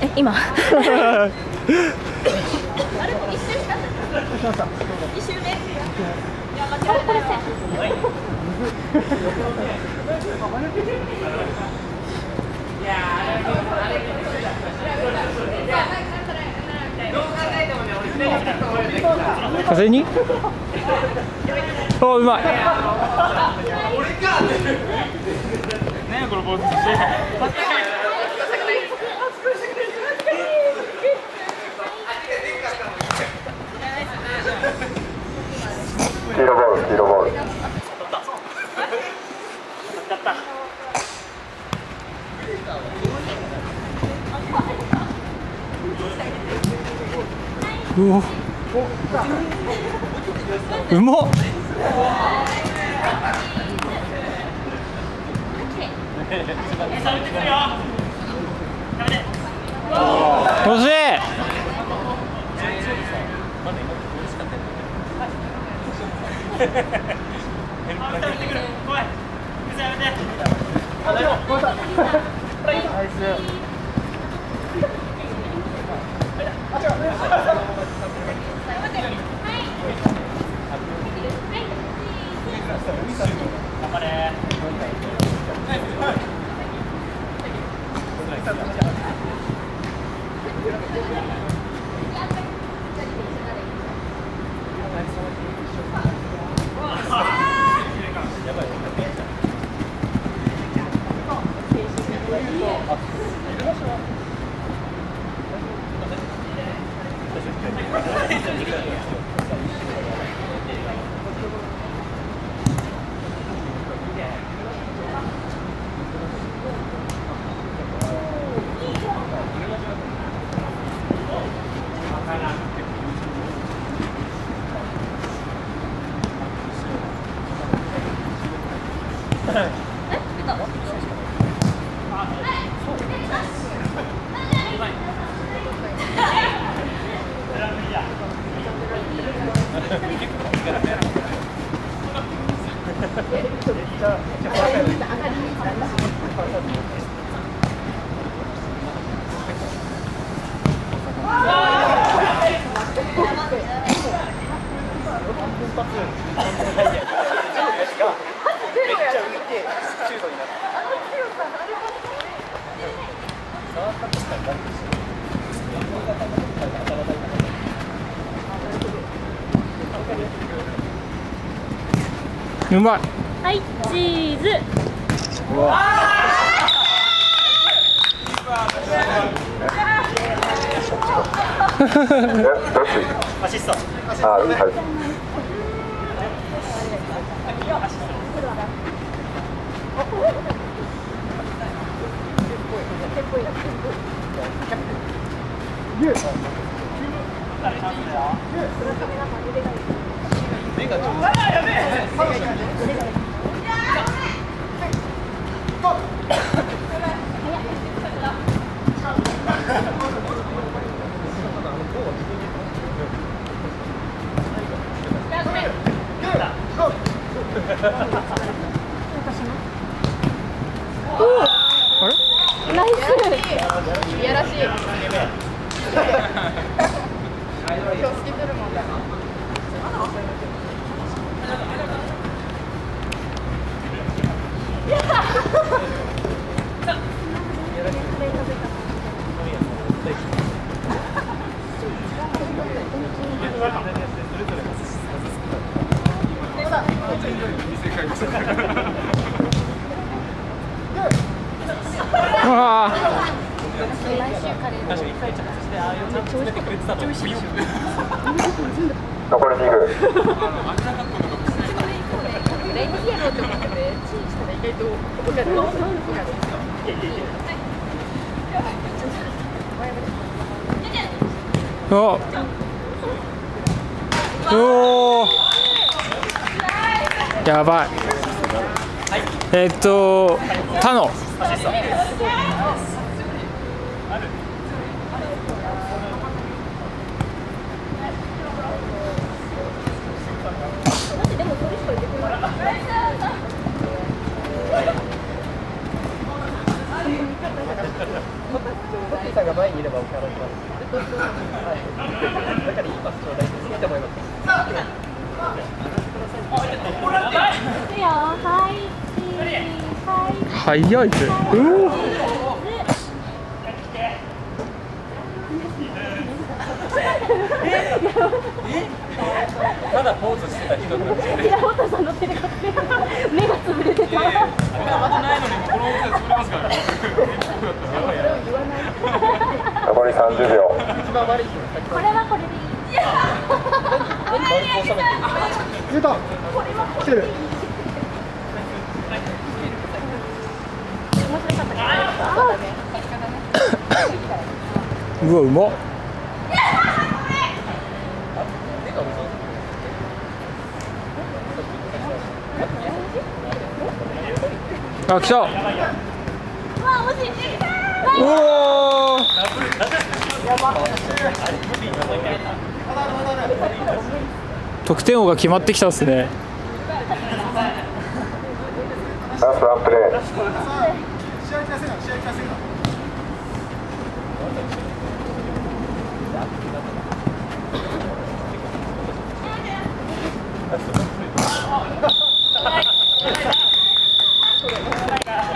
え今？風に？おうまい黄色ボール黄色ボールうおうまっ。惜 し 頑張れ。Yeah. うまい。はいチーズ。えどっちアシスト。あはいあれナイスいやらしいうわ残り2分レイディアローって思っててチンしたら意外と分かる分かるおおー。やばいえっと他の。だからいいパスちょうだい。いいと思います。はい。早い。ぜうおまだポーズしてた人なんですよね。平本さんの手でこう目がつぶれてたまだない。のにこの大きさ潰れますから。残り30秒一番悪い。これはこれでい。い。出た来てるうわうまっ。あ来た。うわ惜しい。おお得点王が決まってきたっすねラストワンプレー